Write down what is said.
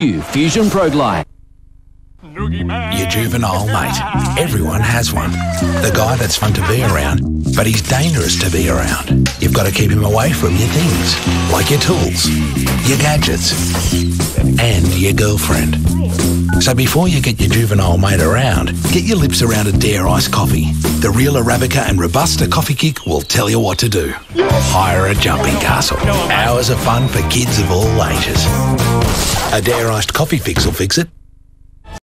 New Fusion Pro Glide. Your juvenile mate. Everyone has one. The guy that's fun to be around, but he's dangerous to be around. You've got to keep him away from your things, like your tools, your gadgets, and your girlfriend. So before you get your juvenile mate around, get your lips around a Dare Iced coffee. The real Arabica and Robusta coffee kick will tell you what to do. Hire a jumping castle. Hours of fun for kids of all ages. A Dare Iced coffee fix will fix it.